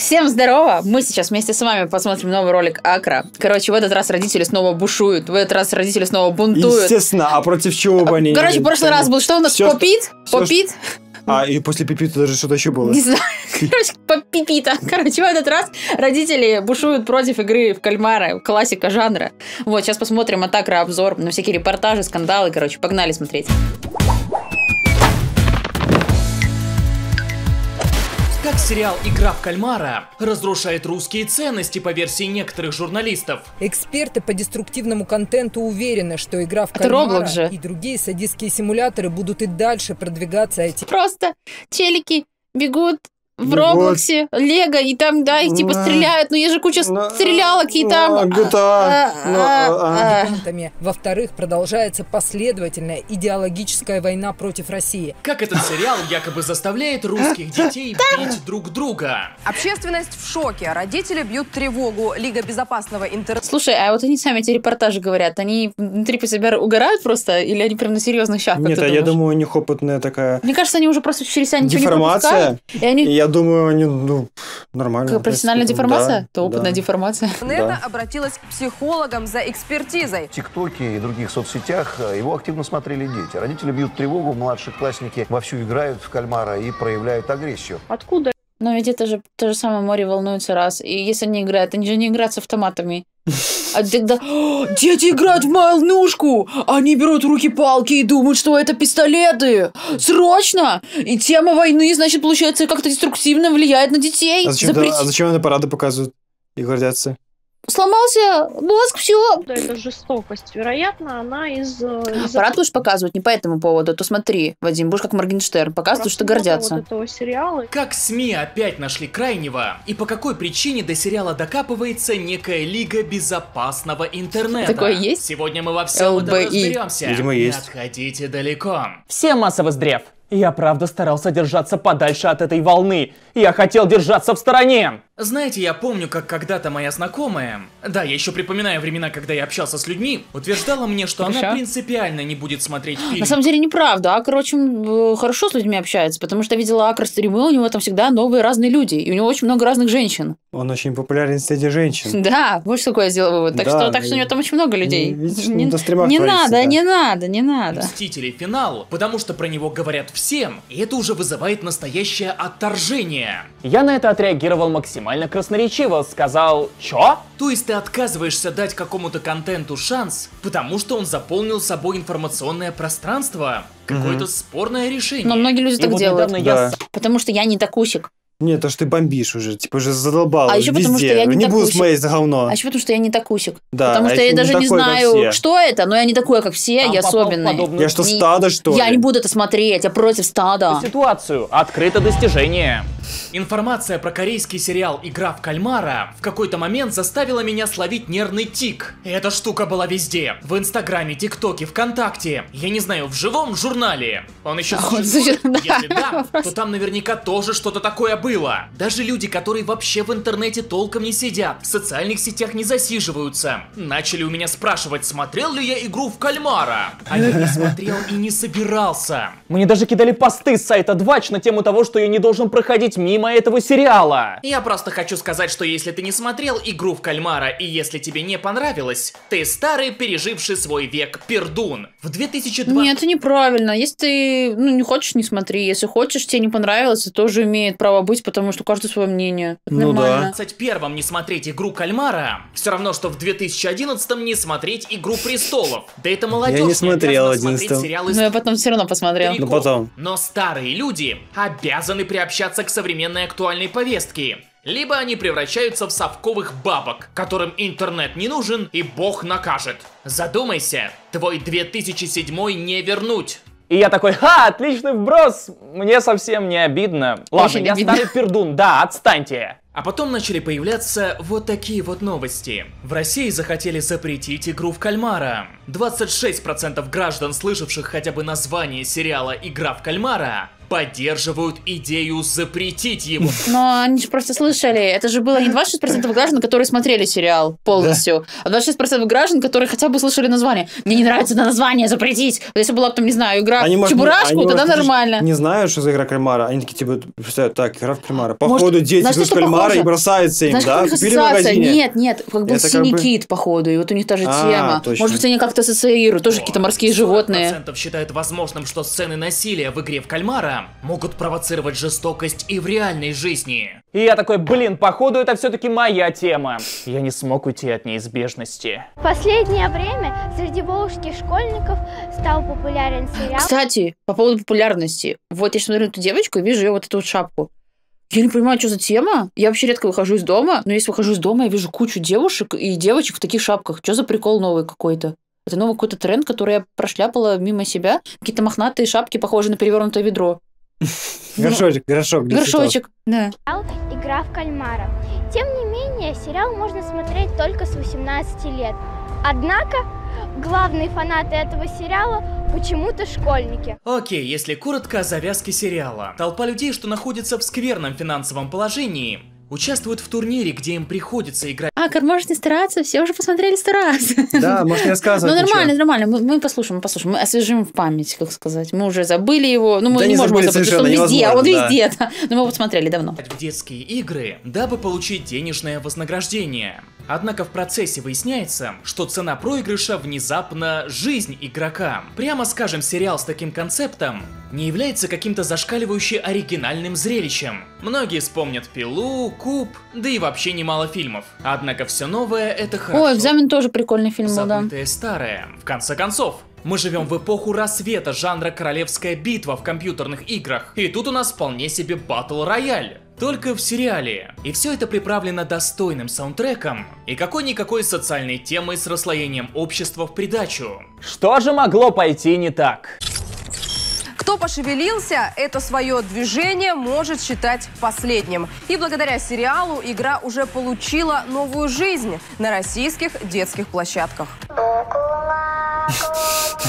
Всем здорово! Мы сейчас вместе с вами посмотрим новый ролик Акра. Короче, в этот раз родители снова бушуют, в этот раз родители снова бунтуют. Естественно, а против чего бы они... Короче, в прошлый раз был что у нас? Всё, Попит? всё, Попит? А, и после пипита даже что-то еще было. Не знаю. Короче, попипита. Короче, в этот раз родители бушуют против игры в кальмара. Классика жанра. Вот, сейчас посмотрим от Акра обзор на всякие репортажи, скандалы. Короче, погнали смотреть. Сериал «Игра в кальмара» разрушает русские ценности по версии некоторых журналистов. Эксперты по деструктивному контенту уверены, что игра в Это кальмара же. и другие садистские симуляторы будут и дальше продвигаться этим Просто челики бегут в Бегут. Роблоксе, Лего, и там, да, их типа Да. стреляют, но есть же куча стрелялок, и там... GTA. а, Ну, а, а, а. Во-вторых, продолжается последовательная идеологическая война против России. Как этот сериал якобы заставляет русских детей бить друг друга. Общественность в шоке. Родители бьют тревогу. Лига безопасного интернета. Слушай, а вот они сами эти репортажи говорят, они внутри по себя угорают просто, или они прям на серьезных щах, Нет, а я думаю, у них опытная такая Мне кажется, они уже просто через себя ничего не деформация. пропускают, и они... Думаю, они, ну, нормально. Как профессиональная деформация? Да, то опытная да. деформация. интернета обратилась к психологам за экспертизой. В ТикТоке и других соцсетях э, его активно смотрели дети. Родители бьют тревогу, младшеклассники вовсю играют в кальмара и проявляют агрессию. Откуда Но ведь это же то же самое море волнуется раз. И если они играют, они же не играют с автоматами. А тогда «О, дети играют в молнушку, они берут в руки палки и думают, что это пистолеты. Срочно! И тема войны, значит, получается, как-то деструктивно влияет на детей. А зачем, Запрет- а зачем это парады показывают и гордятся? Сломался мозг, все. эта жестокость? Вероятно, она из... э, из Парад будешь показывать не по этому поводу, то смотри, Вадим, будешь как Моргенштерн, показывать, что гордятся. Вот этого сериала. Как СМИ опять нашли крайнего? И по какой причине до сериала докапывается некая Лига Безопасного Интернета? Такое есть? Сегодня мы во всем этом LBI. разберемся. Видимо, Не есть. отходите далеко. Всем массово здрев. Я правда старался держаться подальше от этой волны. Я хотел держаться в стороне. Знаете, я помню, как когда-то моя знакомая, да, я еще припоминаю времена, когда я общался с людьми, утверждала мне, что она Хорошо. принципиально не будет смотреть фильм. На самом деле неправда. Акр очень э, хорошо с людьми общается, потому что я видела Акр стримы, у него там всегда новые разные люди, и у него очень много разных женщин. Он очень популярен среди женщин. Да, вот что такое я сделала вывод. Так, Да, что, так что у него там очень много людей. видишь, не не надо, да. не надо, не надо. Мстители финал, потому что про него говорят всем, и это уже вызывает настоящее отторжение. Я на это отреагировал максимально красноречиво. Сказал, чё? То есть ты отказываешься дать какому-то контенту шанс, потому что он заполнил собой информационное пространство? Какое-то спорное решение. Но многие люди И так вот делают. недавно я Да. с- Потому что я не такусик. Нет, то, что ты бомбишь уже, типа уже задолбал А еще потому, везде. что я не буду такущик. смотреть за говно. А еще потому, что я не такусик. Да, потому а что я не даже не знаю, что это, но я не такой, как все, Сам я особенный. подобную Я что, Не- стадо, что Я ли? не буду это смотреть, я против стада. ситуацию. Открыто достижение. Информация про корейский сериал «Игра в кальмара» в какой-то момент заставила меня словить нервный тик. Эта штука была везде. В Инстаграме, ТикТоке, ВКонтакте. Я не знаю, в живом журнале. Он еще А, существует? Если да, то там наверняка тоже что-то такое было. Даже люди, которые вообще в интернете толком не сидят, в социальных сетях не засиживаются, начали у меня спрашивать, смотрел ли я «Игру в кальмара». А я не смотрел и не собирался. Мне даже кидали посты с сайта Двач на тему того, что я не должен проходить мимо этого сериала. Я просто хочу сказать, что если ты не смотрел игру в кальмара и если тебе не понравилось, ты старый, переживший свой век пердун. В 2020... Нет, это неправильно. Если ты ну, не хочешь, не смотри. Если хочешь, тебе не понравилось, это тоже имеет право быть, потому что у каждого свое мнение. Это Ну да. нормально. 21 не смотреть игру кальмара, все равно, что в 2011 не смотреть игру престолов. Да это молодежь Я не смотрел смотреть 11-м. сериалы Но я потом все равно посмотрел. Ну, потом. Но старые люди обязаны приобщаться к современной актуальной повестке. Либо они превращаются в совковых бабок, которым интернет не нужен и бог накажет. Задумайся, твой 2007 не вернуть. И я такой, ха, отличный вброс, мне совсем не обидно. Ладно, Очень я обидно. старый пердун, да, отстаньте. А потом начали появляться вот такие вот новости. В России захотели запретить игру в кальмара. 26% граждан, слышавших хотя бы название сериала «Игра в кальмара», поддерживают идею запретить его. Но они же просто слышали, это же было не 26% граждан, которые смотрели сериал полностью, а 26% граждан, которые хотя бы слышали название. Мне не нравится это название, запретить. Вот Если была, там, не знаю, игра Они, может, Чебурашку, они, тогда может, нормально. Не знают, что за игра кальмара. Они такие, типа, представляют, так, игра в кальмара. Может, Походу, дети похоже кальмара тоже. и бросаются им, Знаешь, да? как у них Купили в ассоциация? магазине? Нет, нет, как был Это как синий бы- кит, походу, и вот у них та же А, тема. точно. Может быть, они как-то ассоциируют, тоже какие-то морские животные. 40% считают возможным, что сцены насилия в игре в кальмара могут провоцировать жестокость и в реальной жизни. И я такой, блин, походу это все-таки моя тема. Я не смог уйти от неизбежности. В последнее время среди волжских школьников стал популярен сериал Кстати, по поводу популярности. Вот я смотрю на эту девочку и вижу ее вот эту вот шапку. Я не понимаю, что за тема. Я вообще редко выхожу из дома, но если выхожу из дома, я вижу кучу девушек и девочек в таких шапках. Что за прикол новый какой-то? Это новый какой-то тренд, который я прошляпала мимо себя. Какие-то мохнатые шапки, похожие на перевернутое ведро. Горшочек, горшок. Горшочек, да. «Игра в кальмара». Тем не менее, сериал можно смотреть только с 18 лет. Однако, главные фанаты этого сериала почему-то школьники. Окей, если коротко о завязке сериала. Толпа людей, что находится в скверном финансовом положении, участвуют в турнире, где им приходится играть А, как можешь не стараться? Все уже посмотрели сто раз. Да, может не Ну, рассказывать нормально, ничего. нормально. Мы, мы послушаем, мы послушаем. Мы освежим в память, как сказать. Мы уже забыли его. Ну, мы Да не не можем его забыть, потому что он везде, он невозможно, везде. Но мы его посмотрели давно. в детские игры, дабы получить денежное вознаграждение. Однако в процессе выясняется, что цена проигрыша внезапно жизнь игрока. Прямо скажем, сериал с таким концептом не является каким-то зашкаливающе оригинальным зрелищем. Многие вспомнят Пилу, Куб, да и вообще немало фильмов. Однако все новое это хорошо. Ой, экзамен тоже прикольный фильм был, да. Забытое старое. В конце концов, мы живем в эпоху рассвета жанра королевская битва в компьютерных играх. И тут у нас вполне себе батл рояль. Только в сериале. И все это приправлено достойным саундтреком и какой-никакой социальной темой с расслоением общества в придачу. Что же могло пойти не так? Кто пошевелился, это свое движение может считать последним. И благодаря сериалу игра уже получила новую жизнь на российских детских площадках.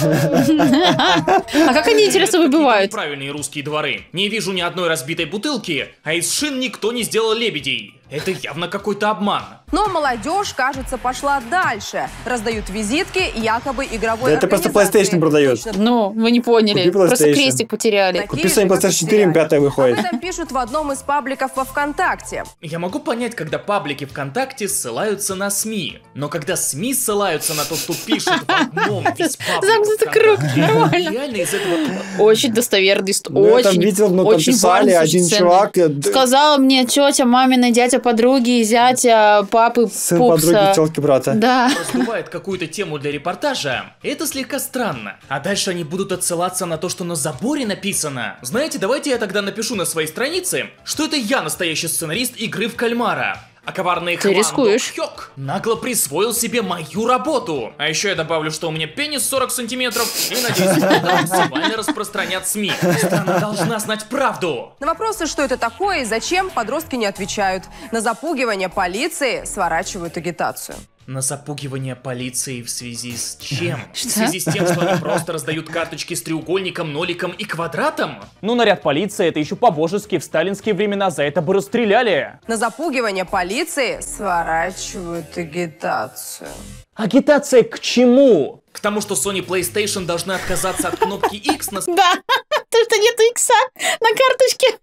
А как они, интересно, выбивают? Правильные русские дворы. Не вижу ни одной разбитой бутылки, а из шин никто не сделал лебедей. Это явно какой-то обман. Но молодежь, кажется, пошла дальше. Раздают визитки якобы игровой Да это просто. PlayStation продает. Ну, вы не поняли. Купи Просто крестик потеряли. такие Купи же, Sony как и в PlayStation 4, им сериале. пятая выходит. Об этом пишут в одном из пабликов во ВКонтакте. Я могу понять, когда паблики ВКонтакте ссылаются на СМИ, но когда СМИ ссылаются на то, что пишет в одном из пабликов Замкнутый круг, нормально. реально из этого Очень достоверный, ст- Ну, я там очень, видел, ну, там очень писали, важный, один очень чувак, ценный. д- Сказала мне тетя, мамина, дядя, подруги, зятя, папы, Сын пупса. подруги, телки брата. Да. раздувает какую-то тему для репортажа, это слегка странно. А дальше они будут отсылаться на то, что на заборе написано. Знаете, давайте я тогда напишу на своей странице, что это я настоящий сценарист игры в кальмара. А коварный Ты Хван рискуешь. Хёк нагло присвоил себе мою работу. А еще я добавлю, что у меня пенис 40 сантиметров, и надеюсь, максимально распространят СМИ. Страна должна знать правду. На вопросы, что это такое и зачем, подростки не отвечают. На запугивание полиции сворачивают агитацию. На запугивание полиции в связи с чем? Что? В связи с тем, что они просто раздают карточки с треугольником, ноликом и квадратом? Ну, наряд полиции, это еще по-божески в сталинские времена за это бы расстреляли. На запугивание полиции сворачивают агитацию. Агитация к чему? К тому, что Sony PlayStation должны отказаться от кнопки X на Да. То, что нету икса на карточке.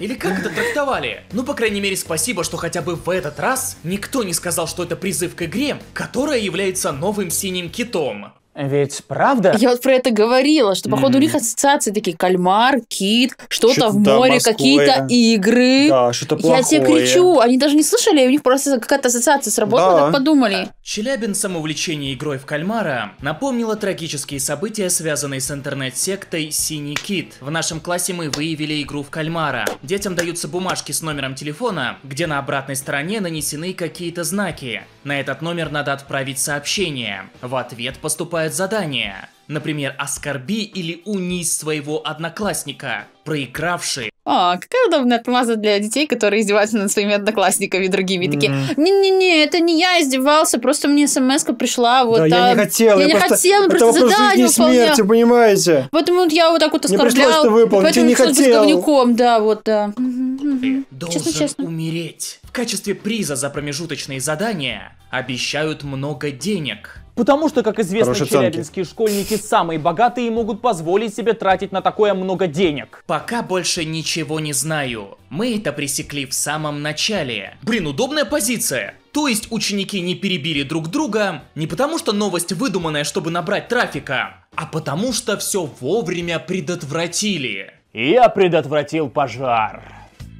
Или как это трактовали? Ну, по крайней мере, спасибо, что хотя бы в этот раз никто не сказал, что это призыв к игре, которая является новым синим китом. Ведь правда? Я вот про это говорила, что, походу, у них ассоциации такие кальмар, кит, что-то Что-то в море, морское. какие-то игры. Да, что-то Я плохое. тебе кричу, они даже не слышали, у них просто какая-то ассоциация сработала, Да. так подумали. Челябин самоувлечение игрой в кальмара напомнило трагические события, связанные с интернет-сектой «Синий кит». В нашем классе мы выявили игру в кальмара. Детям даются бумажки с номером телефона, где на обратной стороне нанесены какие-то знаки. На этот номер надо отправить сообщение. В ответ поступает задание. Например, оскорби или унизь своего одноклассника. Проигравший А, какая удобная отмаза для детей, которые издеваются над своими одноклассниками и другими. И Такие, не-не-не, это не я издевался, просто мне смс пришла, вот да, я там. не хотел, Я не просто... хотел, я это просто вопрос жизни задание и смерти, понимаете? Поэтому вот я вот так вот Мне оскорблял. пришлось это выполнить, поэтому я не пришлось быть хотел. говнюком, да, вот, да. Мгм. Мгм. должен Честно-честно. умереть. В качестве приза за промежуточные задания обещают много денег. Потому что, как известно, Хорошие челябинские школьники самые богатые и могут позволить себе тратить на такое много денег. Пока больше ничего не знаю. Мы это пресекли в самом начале. Блин, удобная позиция. То есть ученики не перебили друг друга не потому, что новость выдуманная, чтобы набрать трафика, а потому что все вовремя предотвратили. Я предотвратил пожар.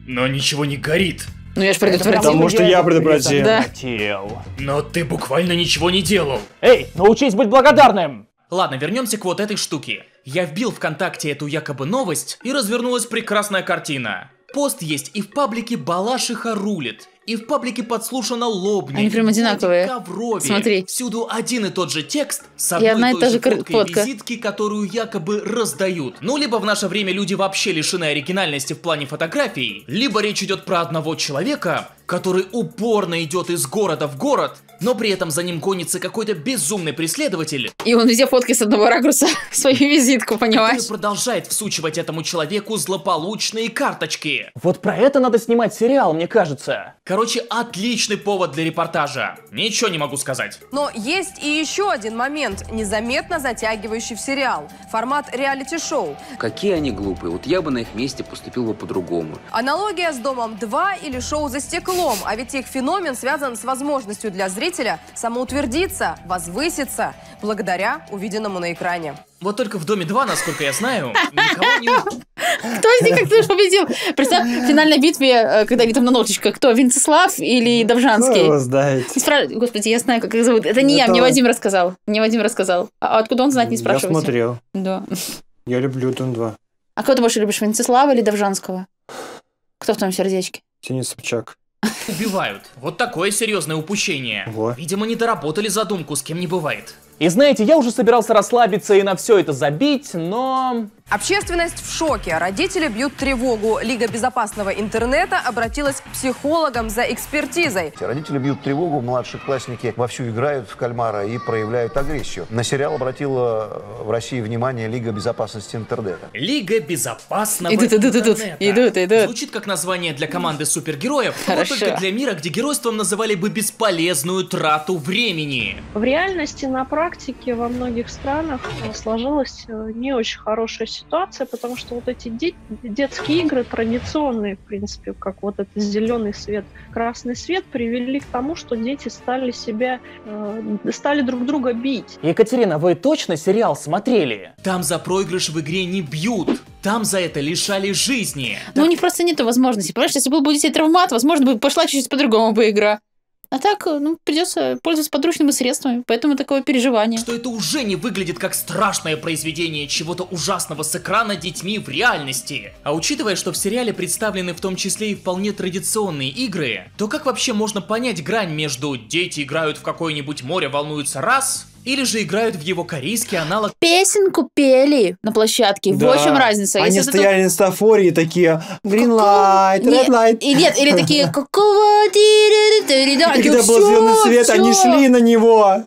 Но ничего не горит. Ну я же предотвратил. Потому что я предотвратил. Да. Но ты буквально ничего не делал. Эй, научись быть благодарным! Ладно, вернемся к вот этой штуке. Я вбил ВКонтакте эту якобы новость, и развернулась прекрасная картина. Пост есть и в паблике Балашиха рулит, и в паблике подслушано лобни. Они прям и одинаковые. Коврове. Смотри. Всюду один и тот же текст с И одной одна и той та же фоткой фотка. визитки, которую якобы раздают. Ну, либо в наше время люди вообще лишены оригинальности в плане фотографий, либо речь идет про одного человека, который упорно идет из города в город, но при этом за ним гонится какой-то безумный преследователь, И он везде фоткает с одного ракурса свою визитку, понимаешь? продолжает всучивать этому человеку злополучные карточки. Вот про это надо снимать сериал, мне кажется. Короче, отличный повод для репортажа. Ничего не могу сказать. Но есть и еще один момент, незаметно затягивающий в сериал. Формат реалити-шоу. Какие они глупые. Вот я бы на их месте поступил бы по-другому. Аналогия с «Домом 2» или шоу «За стеклом», а ведь их феномен связан с возможностью для зрителя самоутвердиться, возвыситься благодаря увиденному на экране. Вот только в Доме 2, насколько я знаю, никого не... Кто из них как ты победил? Представь, в финальной битве, э, когда они там на ноточках, кто, Венцеслав или Кто Довжанский? его знает? Спра- Господи, я знаю, как их зовут. Это не я, мне Вадим рассказал. Мне Вадим рассказал. А откуда он знать, не Я спрашивайте. смотрел. Да. Я люблю Дом 2. А кого ты больше любишь, Венцеслава или Довжанского? Кто в том сердечке? Тени Собчак. Убивают. Вот такое серьезное упущение. Во. Видимо, не доработали задумку, с кем не бывает. И знаете, я уже собирался расслабиться и на все это забить, но... Общественность в шоке. Родители бьют тревогу. Лига безопасного интернета обратилась к психологам за экспертизой. Родители бьют тревогу, младшеклассники вовсю играют в кальмара и проявляют агрессию. На сериал обратила э, в России внимание Лига безопасности интернета. Лига безопасного Идут, идут, идут. интернета. Идут, идут. Звучит как название для команды супергероев, но Хорошо. только для мира, где геройством называли бы бесполезную трату времени. В реальности на практике во многих странах э, сложилась э, не очень хорошая ситуация, потому что вот эти де- детские игры традиционные, в принципе, как вот этот зеленый свет, красный свет, привели к тому, что дети стали себя, э, стали друг друга бить. Екатерина, вы точно сериал смотрели? Там за проигрыш в игре не бьют. Там за это лишали жизни. Ну, у них просто нет возможности. Понимаешь, если был бы у детей травмат, возможно, бы пошла чуть-чуть по-другому бы игра. А так, э, ну, придется пользоваться подручными средствами, поэтому такое переживание. Что это уже не выглядит как страшное произведение чего-то ужасного с экрана детьми в реальности. А учитывая, что в сериале представлены в том числе и вполне традиционные игры, то как вообще можно понять грань между «дети играют в какое-нибудь море, волнуются раз» или же играют в его корейский аналог Песенку пели на площадке. Да. Вот в чем разница. Они Если стояли на стафоре и такие Green light, Нет, red light. И нет, или такие какого ти-ри-ри-ри-ри-да». И когда был «Всё, зеленый свет, они всё». шли на него.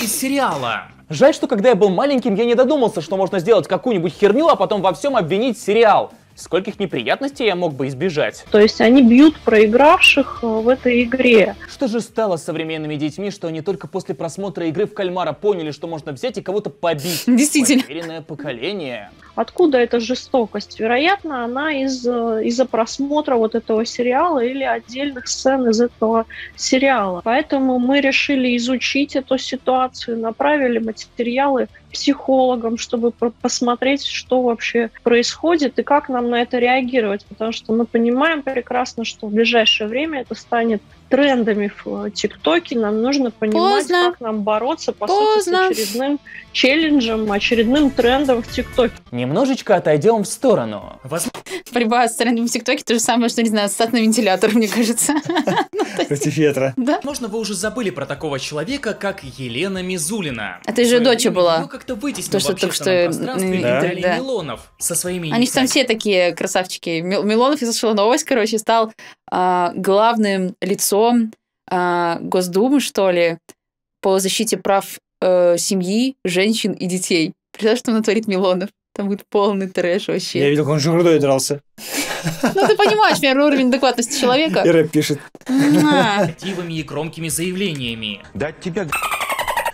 из сериала. Жаль, что когда я был маленьким, я не додумался, что можно сделать какую-нибудь херню, а потом во всем обвинить сериал. Скольких неприятностей я мог бы избежать. То есть они бьют проигравших э, в этой игре. Что же стало с современными детьми, что они только после просмотра игры в кальмара поняли, что можно взять и кого-то побить? Действительно. Потерянное поколение. Откуда эта жестокость? Вероятно, она из, э, из-за просмотра вот этого сериала или отдельных сцен из этого сериала. Поэтому мы решили изучить эту ситуацию, направили материалы психологам, чтобы по- посмотреть, что вообще происходит и как нам на это реагировать. Потому что мы понимаем прекрасно, что в ближайшее время это станет трендами в э, ТикТоке. Нам нужно понимать, Поздно. как нам бороться, по сути, с Поздно. очередным челленджем, очередным трендом в ТикТоке. Немножечко отойдем в сторону. Возможно, Борьба с трендами в ТикТоке то же самое, что, не знаю, статный вентилятор, мне кажется. Против ветра. Да. вы уже забыли про такого человека, как Елена Мизулина. Это же В своё дочь была. её как-то вытеснил То, в что только общественном что, пространстве. Милонов со своими Они же там все такие красавчики. Мил- Милонов, я слышала новость, короче, стал а, главным лицом а, Госдумы, что ли, по защите прав э, семьи, женщин и детей. Представляешь, что натворит Милонов? Там будет полный трэш Я вообще. видел, как он жигрудой дрался. Ну, ты понимаешь, первый уровень адекватности человека. И рэп пишет. Муа. мотивами и громкими заявлениями. Да от тебя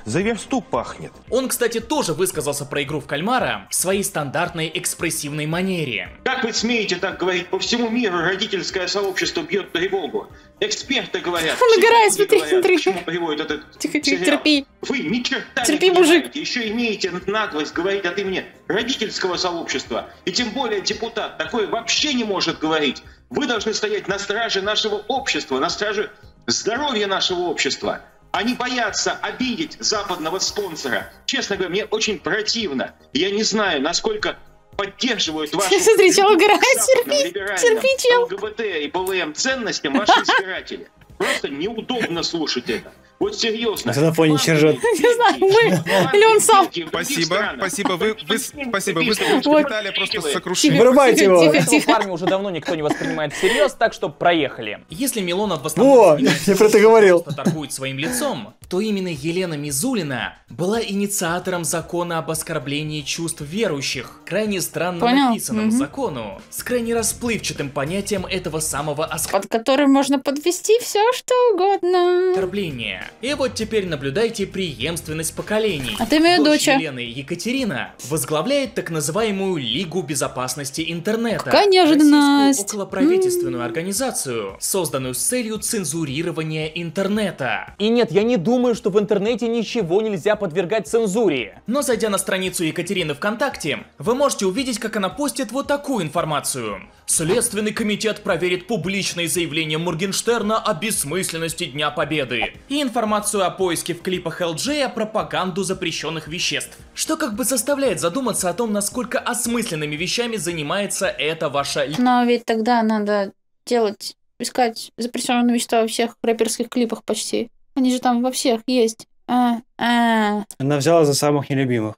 за версту пахнет. Он, кстати, тоже высказался про игру в кальмара в своей стандартной экспрессивной манере. Как вы смеете так говорить? По всему миру родительское сообщество бьет тревогу. Эксперты говорят. Он психологи смотри, смотри. Почему приводит этот Тихо, тихо, терпи. Вы ни черта Терпи, не мужик. понимаете, еще имеете наглость говорить от имени родительского сообщества. И тем более депутат такое вообще не может говорить. Вы должны стоять на страже нашего общества, на страже здоровья нашего общества. Они боятся обидеть западного спонсора. Честно говоря, мне очень противно. Я не знаю, насколько поддерживают ваши Смотри, чел угорает, терпи, терпи. ЛГБТ и ПВМ ценностям ваши избиратели. Просто неудобно слушать это. Вот серьезно. На фоне чержет. Не знаю, мы или он сам. Спасибо, спасибо, вы, вы, спасибо, вы Ой. Виталия просто сокрушили. Вырубайте его. тихо, парня уже давно никто не воспринимает всерьез, так что проехали. Если Милонов в основном я про это говорил. просто торгует своим лицом, то именно Елена Мизулина была инициатором закона об оскорблении чувств верующих, крайне странно Понял. написанному Мгм. закону, с крайне расплывчатым понятием этого самого Под который можно подвести все, что угодно. оскорбления. И вот теперь наблюдайте преемственность поколений. А ты моя Дочь дочь. Елены Екатерина возглавляет так называемую Лигу безопасности интернета. Какая неожиданность. Околоправительственную организацию, созданную с целью цензурирования интернета. И нет, я не думаю, что в интернете ничего нельзя подвергать цензуре. Но зайдя на страницу Екатерины ВКонтакте, вы можете увидеть, как она постит вот такую информацию. Следственный комитет проверит публичные заявления Моргенштерна о бессмысленности Дня Победы и информацию о поиске в клипах о пропаганду запрещенных веществ. Что как бы заставляет задуматься о том, насколько осмысленными вещами занимается эта ваша Но ведь тогда надо делать, искать запрещенные вещества во всех рэперских клипах почти. Они же там во всех есть. А, а, Она взяла за самых нелюбимых.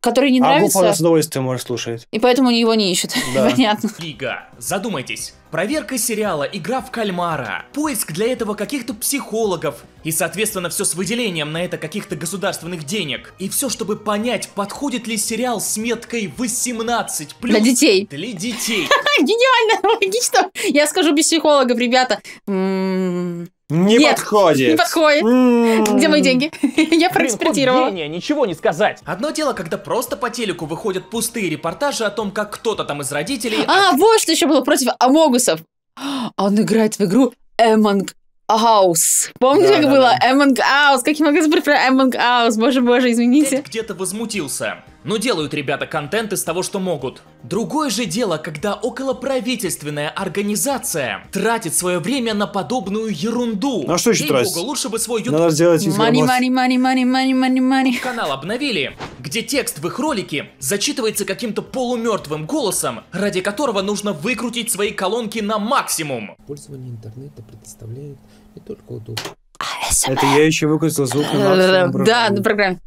которые не А нравятся, Гуфа с удовольствием может слушать. и поэтому его не ищут. Да. Понятно. Лига. Задумайтесь. Проверка сериала «Игра в кальмара», поиск для этого каких-то психологов и, соответственно, все с выделением на это каких-то государственных денег. И все, чтобы понять, подходит ли сериал с меткой 18+. Для детей. Для детей. Гениально, логично. Я скажу без психологов, ребята. Не Нет, подходит. Не подходит. М. Где мои деньги? Я проэкспертировала. гения, ничего не сказать. Одно дело, когда просто по телеку выходят пустые репортажи о том, как кто-то там из родителей... А, вот что еще было против Амогусов. Он играет в игру Among Us. Помните, Да, как да, было? Among Us. Как я могу забыть про Among Us? Боже, боже, извините. где-то возмутился. Но делают ребята контент из того, что могут. Другое же дело, когда околоправительственная организация тратит свое время на подобную ерунду. Ну, а что еще Ей-богу, тратить? лучше бы свой YouTube Надо сделать Money, money, money, money, money, money, money. канал обновили, где текст в их ролике зачитывается каким-то полумертвым голосом, ради которого нужно выкрутить свои колонки на максимум. Пользование интернета предоставляет не только удобство. Это я еще выкрутил звук на. Да, на программе.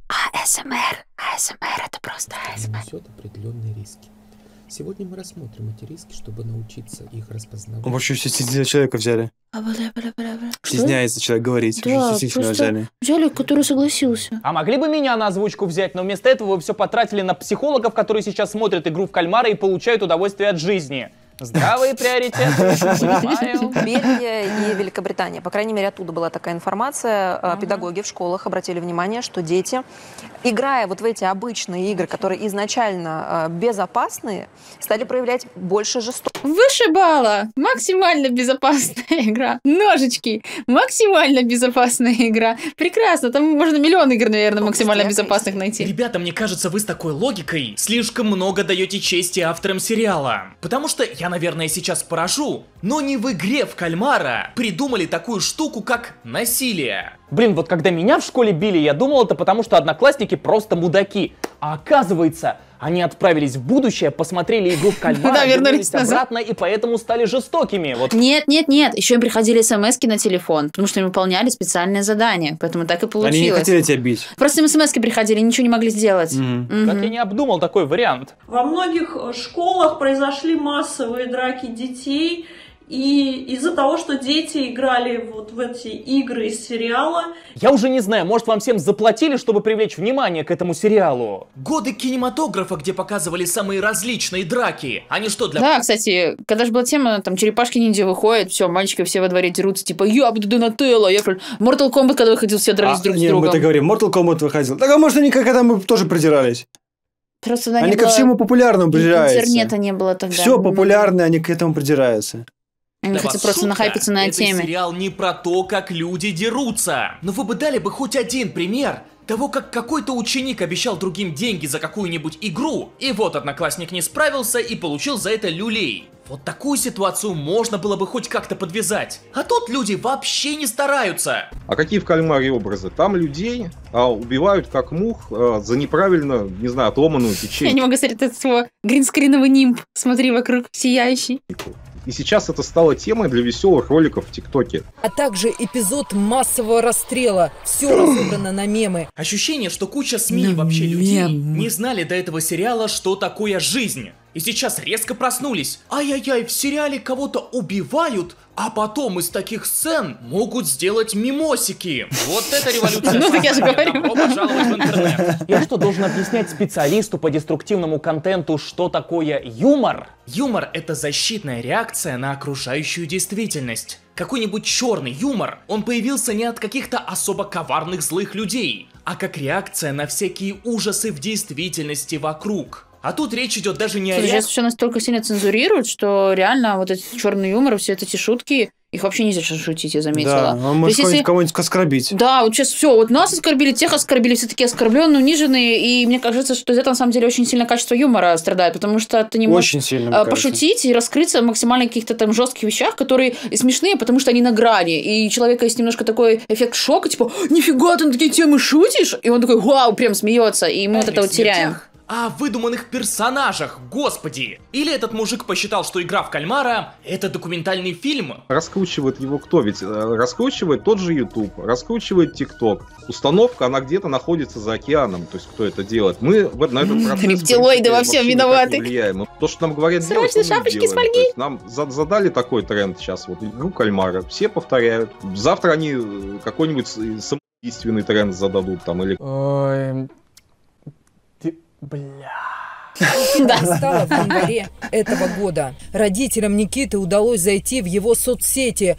АСМР. АСМР это просто АСМР. несет определенные риски. Сегодня мы рассмотрим эти риски, чтобы научиться их распознавать. Он вообще стеснительного человека взяли. Стесняется человек говорить. Да, стеснительного просто взяли. взяли, который согласился. А могли бы меня на озвучку взять, но вместо этого вы все потратили на психологов, которые сейчас смотрят игру в кальмара и получают удовольствие от жизни. Здравые приоритеты. Бельгия и Великобритания. По крайней мере, оттуда была такая информация. Э, Педагоги в школах обратили внимание, что дети, играя вот в эти обычные игры, которые изначально э, безопасные, стали проявлять больше жестокости. Выше балла. Максимально безопасная игра. Ножички. Максимально безопасная игра. Прекрасно. Там можно миллион игр, наверное, максимально безопасных найти. Ребята, мне кажется, вы с такой логикой слишком много даете чести авторам сериала. Потому что я, наверное, сейчас поражу, но не в игре в кальмара придумали такую штуку, как насилие. Блин, вот когда меня в школе били, я думал это потому, что одноклассники просто мудаки. А оказывается, они отправились в будущее, посмотрели игру в кальмара, Да, вернулись обратно и поэтому стали жестокими. Вот Нет, нет, нет. Еще им приходили смс на телефон, потому что им выполняли специальное задание. Поэтому так и получилось. Они не хотели тебя бить. Просто им смс приходили, ничего не могли сделать. Мгм. как я не обдумал такой вариант. Во многих э, школах произошли массовые драки детей, И из-за того, что дети играли вот в эти игры из сериала... Я уже не знаю, может вам всем заплатили, чтобы привлечь внимание к этому сериалу? Годы кинематографа, где показывали самые различные драки. Они что, для... Да, кстати, когда же была тема, там, черепашки-ниндзя выходят, все, мальчики все во дворе дерутся, типа, я буду Донателло, я... Mortal Kombat, когда выходил, все дрались А, друг с не, другом. мы так говорим, Mortal Kombat выходил. Так а может они это мы тоже придирались? Просто Они не ко было- всему популярному придираются. Интернета не было тогда. Все популярное, они к этому придираются. Они Для хотят просто шутка. нахайпиться на Это теме. сериал не про то, как люди дерутся. Но вы бы дали бы хоть один пример того, как какой-то ученик обещал другим деньги за какую-нибудь игру, и вот одноклассник не справился и получил за это люлей. Вот такую ситуацию можно было бы хоть как-то подвязать. А тут люди вообще не стараются. А какие в кальмаре образы? Там людей а, убивают как мух а, за неправильно, не знаю, отломанную Я не печень. могу смотреть этот свой гринскриновый нимб. Смотри вокруг, сияющий. И сейчас это стало темой для веселых роликов в ТикТоке. А также эпизод массового расстрела. Все разобрано на мемы. Ощущение, что куча СМИ и вообще людей не знали до этого сериала, что такое жизнь. И сейчас резко проснулись. Ай-яй-яй, в сериале кого-то убивают, а потом из таких сцен могут сделать мимосики. Вот это революция. Ну, так я же говорю. Добро пожаловать в интернет. Я что, должен объяснять специалисту по деструктивному контенту, что такое юмор? Юмор — это защитная реакция на окружающую действительность. Какой-нибудь черный юмор, он появился не от каких-то особо коварных злых людей, а как реакция на всякие ужасы в действительности вокруг. А тут речь идет даже не о Слушай, реакции. сейчас все настолько сильно цензурируют, что реально вот этот черный юмор, все эти шутки, их вообще нельзя шутить, я заметила. Да, он может есть, если- кого-нибудь оскорбить. Да, вот сейчас все, вот нас оскорбили, тех оскорбили, все такие оскорбленные, униженные, и мне кажется, что из этого на самом деле очень сильно качество юмора страдает, потому что ты не можешь Очень сильно, а, кажется. пошутить и раскрыться в максимально каких-то там жестких вещах, которые смешные, потому что они на грани, и у человека есть немножко такой эффект шока, типа, нифига ты на такие темы шутишь, и он такой, вау, прям смеется, и мы вот это вот теряем. О выдуманных персонажах, господи! Или этот мужик посчитал, что игра в кальмара — это документальный фильм? Раскручивает его кто? Ведь э, раскручивает тот же YouTube, раскручивает TikTok. Установка, она где-то находится за океаном. То есть кто это делает? Мы на этот процесс... Рептилоиды во всем виноваты. влияем. То, что нам говорят Срочно шапочки с фольги. Нам за- задали такой тренд сейчас, вот игру кальмара. Все повторяют. Завтра они э, какой-нибудь самоубийственный тренд зададут там или... Ой, Стало в январе этого года. Родителям Никиты удалось зайти в его соцсети.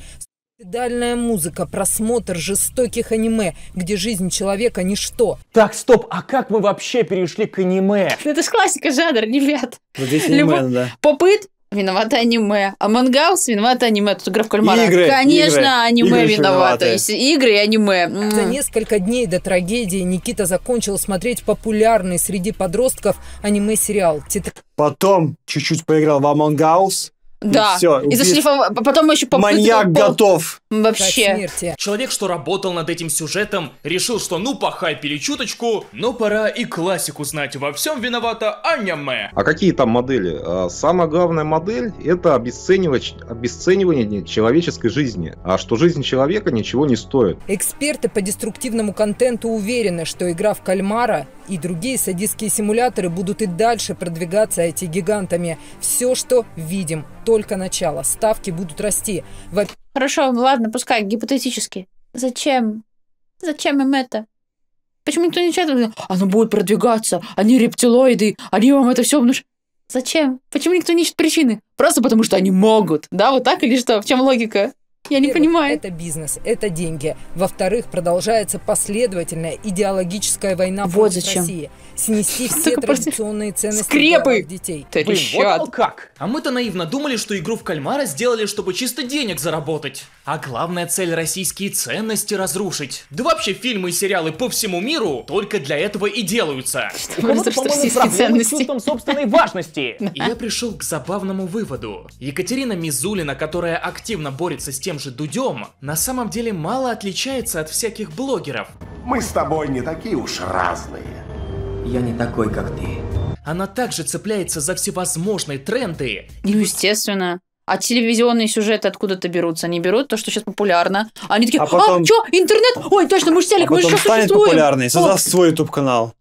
Дальная музыка, просмотр жестоких аниме, где жизнь человека ничто. Так, стоп, а как мы вообще перешли к аниме? Это ж классика жанра, ребят. Вот здесь Любовь- аниме, да. Попыт виновато аниме. Among Us виновато аниме. Тут игра в кальмара. Игры, Конечно, игры. аниме Игры еще виновато. виноваты. Если Игры и аниме. М. За несколько дней до трагедии Никита закончил смотреть популярный среди подростков аниме-сериал. Потом чуть-чуть поиграл в Among Us. Да. Все, И зашлифовал. Потом еще попыт. Маньяк готов. Вообще. Человек, что работал над этим сюжетом, решил, что ну похайпили чуточку, но пора и классику знать. Во всем виновата аниме. А какие там модели? А, Самая главная модель – это обесценивать, обесценивание человеческой жизни. А что жизнь человека ничего не стоит. Эксперты по деструктивному контенту уверены, что игра в кальмара и другие садистские симуляторы будут и дальше продвигаться эти гигантами. Все, что видим, только начало. Ставки будут расти. Во- Хорошо, ладно, пускай, гипотетически. Зачем? Зачем им это? Почему никто не читает? Оно будет продвигаться, они рептилоиды, они вам это все. Зачем? Почему никто не ищет причины? Просто потому что они могут. Да, вот так или что? В чем логика? Я не понимаю. Это бизнес, это деньги. Во-вторых, продолжается последовательная идеологическая война Вот против зачем. России. Снести все Только традиционные ценности скрепы. детей. Блин, вот как. А мы-то наивно думали, что игру в кальмара сделали, чтобы чисто денег заработать. А главная цель российские ценности разрушить. Да вообще фильмы и сериалы по всему миру только для этого и делаются. Проблемы с чувством собственной важности. И я пришел к забавному выводу. Екатерина Мизулина, которая активно борется с тем же Дудем, на самом деле мало отличается от всяких блогеров. Мы с тобой не такие уж разные. Я не такой, как ты. Она также цепляется за всевозможные тренды. Ну, естественно. А телевизионные сюжеты откуда-то берутся? Они берут то, что сейчас популярно. Они такие, А а, потом- что, интернет? Ой, точно, мы же А телек, мы же потом сейчас станет существуем. популярный, создаст свой YouTube-канал.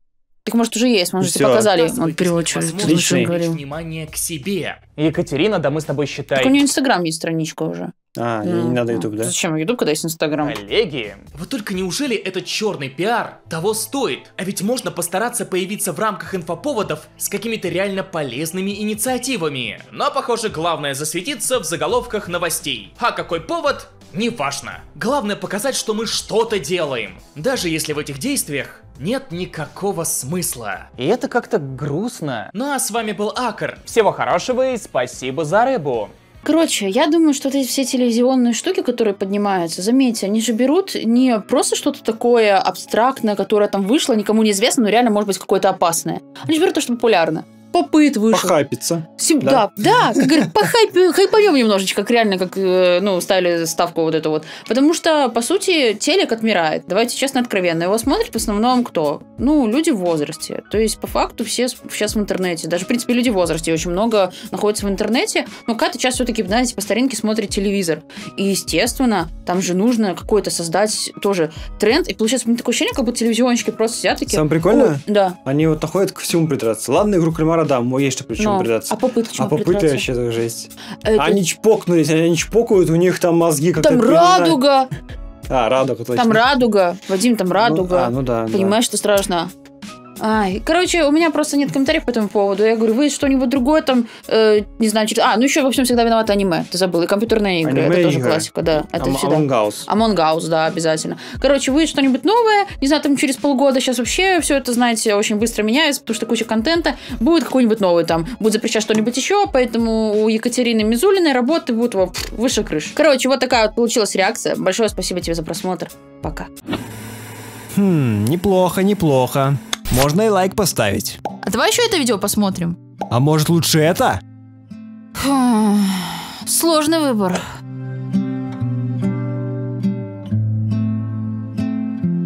Так может уже есть, может, тебе Всё. показали. Он перевод, что Возможно, что он привлечь говорил. внимание к себе. Екатерина, да мы с тобой считаем. Так у нее Инстаграм есть страничка уже. А, Ну, не надо YouTube, да? Зачем YouTube, когда есть Инстаграм? Коллеги, Вот только неужели этот черный пиар того стоит? А ведь можно постараться появиться в рамках инфоповодов с какими-то реально полезными инициативами. Но, похоже, главное засветиться в заголовках новостей. А какой повод? Неважно. Главное показать, что мы что-то делаем. Даже если в этих действиях нет никакого смысла. и это как-то грустно. Ну а с вами был Акр. Всего хорошего и спасибо за рыбу. Короче, я думаю, что вот эти все телевизионные штуки, которые поднимаются, заметьте, они же берут не просто что-то такое абстрактное, которое там вышло, никому неизвестно, но реально может быть какое-то опасное. Они же берут то, что популярно. Попыт вышел. Похапиться. Сим- Да, да, как говорят, похайпи- хайпанем немножечко, как реально, как, э, ну, ставили ставку вот эту вот. Потому что, по сути, телек отмирает. Давайте честно, откровенно. Его смотрят в основном кто? Ну, люди в возрасте. То есть, по факту, все сейчас в интернете. Даже, в принципе, люди в возрасте очень много находятся в интернете. Но какая-то часть все-таки, знаете, по старинке смотрит телевизор. И, естественно, там же нужно какой-то создать тоже тренд. И получается, у меня такое ощущение, как будто телевизионщики просто сидят такие... Самое прикольное? «Ой, Да. Они вот находят к всему придраться. Ладно, игру кальмара, да, есть что при чему Но, придраться. а попытки к чему А попыты придраться? вообще это жесть. Это- Они чпокнулись, они чпокают, у них там мозги как-то... Там радуга, А, радуга, точно. там радуга. Вадим, там радуга. а, ну да, да. Понимаешь, что страшно? Ай, короче, у меня просто нет комментариев по этому поводу. Я говорю, вы что-нибудь другое там, э, не знаю, через... А, ну еще во всем всегда виновато аниме. Ты забыл. И компьютерные игры. Аниме это тоже игры. классика, да. Это Ам- всегда. Among Us. Among Us, да, обязательно. Короче, вы что-нибудь новое, не знаю, там через полгода сейчас вообще все это, знаете, очень быстро меняется, потому что куча контента. Будет какой-нибудь новый там, будет запрещать что-нибудь еще, поэтому у Екатерины Мизулиной работы будут во- выше крыши. Короче, вот такая вот получилась реакция. Большое спасибо тебе за просмотр. Пока. Хм, неплохо, неплохо. Можно и лайк поставить. А давай еще это видео посмотрим. А может лучше это? Сложный выбор.